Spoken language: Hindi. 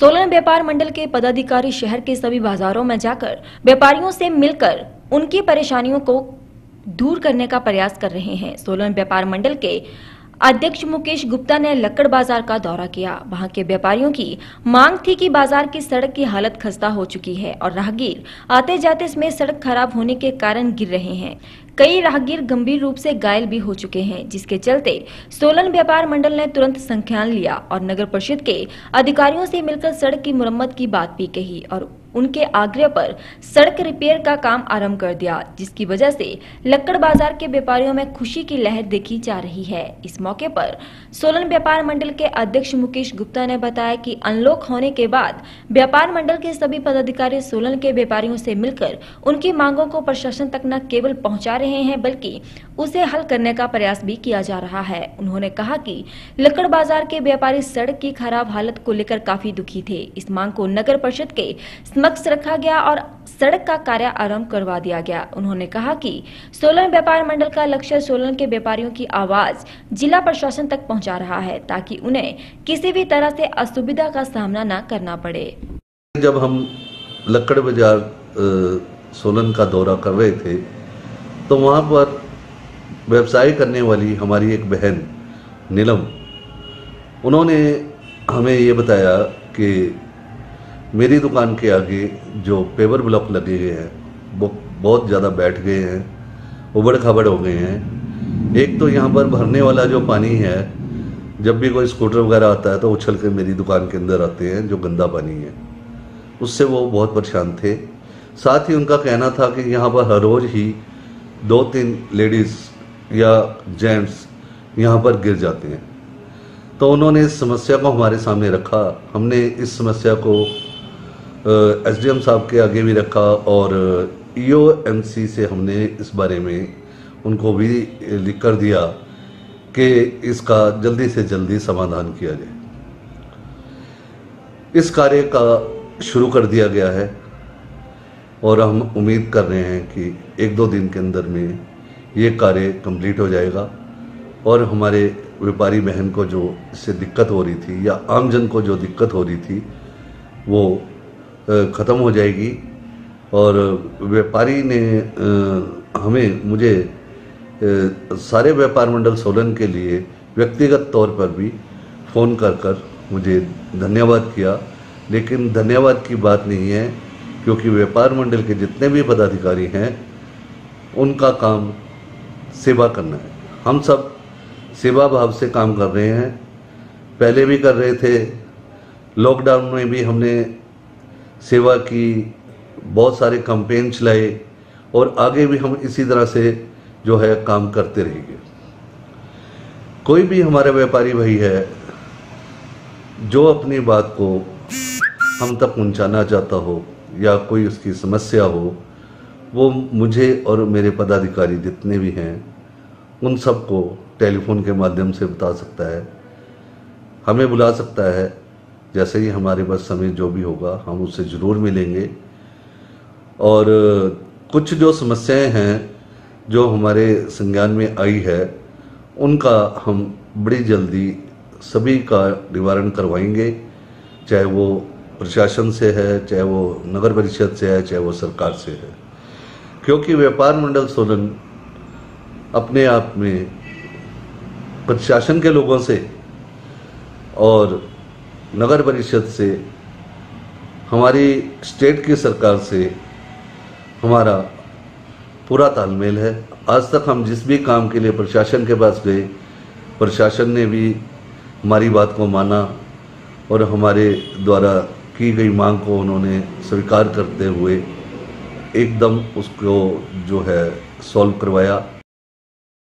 सोलन व्यापार मंडल के पदाधिकारी शहर के सभी बाजारों में जाकर व्यापारियों से मिलकर उनकी परेशानियों को दूर करने का प्रयास कर रहे हैं। सोलन व्यापार मंडल के अध्यक्ष मुकेश गुप्ता ने लक्कड़ बाज़ार का दौरा किया। वहाँ के व्यापारियों की मांग थी कि बाज़ार की सड़क की हालत खस्ता हो चुकी है और राहगीर आते जाते इसमें सड़क खराब होने के कारण गिर रहे हैं। कई राहगीर गंभीर रूप से घायल भी हो चुके हैं, जिसके चलते सोलन व्यापार मंडल ने तुरंत संख्यान लिया और नगर परिषद के अधिकारियों से मिलकर सड़क की मुरम्मत की बात भी कही और उनके आग्रह पर सड़क रिपेयर का काम आरंभ कर दिया, जिसकी वजह से लक्कड़ बाज़ार के व्यापारियों में खुशी की लहर देखी जा रही है। इस मौके पर सोलन व्यापार मंडल के अध्यक्ष मुकेश गुप्ता ने बताया कि अनलॉक होने के बाद व्यापार मंडल के सभी पदाधिकारी सोलन के व्यापारियों से मिलकर उनकी मांगों को प्रशासन तक न केवल पहुँचा रहे हैं, बल्कि उसे हल करने का प्रयास भी किया जा रहा है। उन्होंने कहा की लक्कड़ बाज़ार के व्यापारी सड़क की खराब हालत को लेकर काफ़ी दुखी थे। इस मांग को नगर परिषद के समक्ष रखा गया और सड़क का कार्य आरंभ करवा दिया गया। उन्होंने कहा कि सोलन व्यापार मंडल का लक्ष्य सोलन के व्यापारियों की आवाज़ जिला प्रशासन तक पहुँचा रहा है ताकि उन्हें किसी भी तरह से असुविधा का सामना न करना पड़े। जब हम लक्कड़ बाज़ार सोलन का दौरा कर रहे थे तो वहाँ पर व्यवसाय करने वाली हमारी एक बहन, नीलम, उन्होंने हमें ये बताया कि मेरी दुकान के आगे जो पेवर ब्लॉक लगे हुए हैं, वो बहुत ज़्यादा बैठ गए हैं, उबड़ खाबड़ हो गए हैं। एक तो यहाँ पर भरने वाला जो पानी है, जब भी कोई स्कूटर वगैरह आता है तो उछल के मेरी दुकान के अंदर आते हैं, जो गंदा पानी है। उससे वो बहुत परेशान थे। साथ ही उनका कहना था कि यहाँ पर हर रोज़ ही दो तीन लेडीज़ या जेंट्स यहाँ पर गिर जाते हैं। तो उन्होंने इस समस्या को हमारे सामने रखा। हमने इस समस्या को एस डी एम साहब के आगे भी रखा और ई ओ एम सी से हमने इस बारे में उनको भी लिख कर दिया कि इसका जल्दी से जल्दी समाधान किया जाए। इस कार्य का शुरू कर दिया गया है और हम उम्मीद कर रहे हैं कि एक दो दिन के अंदर में ये कार्य कंप्लीट हो जाएगा और हमारे व्यापारी बहन को जो इससे दिक्कत हो रही थी या आमजन को जो दिक्कत हो रही थी, वो ख़त्म हो जाएगी। और व्यापारी ने हमें, मुझे सारे व्यापार मंडल सोलन के लिए व्यक्तिगत तौर पर भी फ़ोन कर कर मुझे धन्यवाद किया। लेकिन धन्यवाद की बात नहीं है, क्योंकि व्यापार मंडल के जितने भी पदाधिकारी हैं, उनका काम सेवा करना है। हम सब सेवा भाव से काम कर रहे हैं। पहले भी कर रहे थे। लॉकडाउन में भी हमने सेवा की, बहुत सारे कंपेन चलाए और आगे भी हम इसी तरह से जो है काम करते रहेंगे। कोई भी हमारा व्यापारी भाई है, जो अपनी बात को हम तक पहुंचाना चाहता हो या कोई उसकी समस्या हो, वो मुझे और मेरे पदाधिकारी जितने भी हैं, उन सबको टेलीफोन के माध्यम से बता सकता है। हमें बुला सकता है जैसे ही हमारे पास समय जो भी होगा, हम उससे ज़रूर मिलेंगे। और, कुछ जो समस्याएँ हैं, जो हमारे संज्ञान में आई है, उनका हम बड़ी जल्दी सभी का निवारण करवाएँगे। चाहे वो प्रशासन से है, चाहे वो नगर परिषद से है, चाहे वो सरकार से है। क्योंकि व्यापार मंडल सोलन अपने आप में प्रशासन के लोगों से और नगर परिषद से, हमारी स्टेट की सरकार से हमारा पूरा तालमेल है। आज तक हम जिस भी काम के लिए प्रशासन के पास गए, प्रशासन ने भी हमारी बात को माना और हमारे द्वारा की गई मांग को उन्होंने स्वीकार करते हुए एकदम उसको जो है सॉल्व करवाया।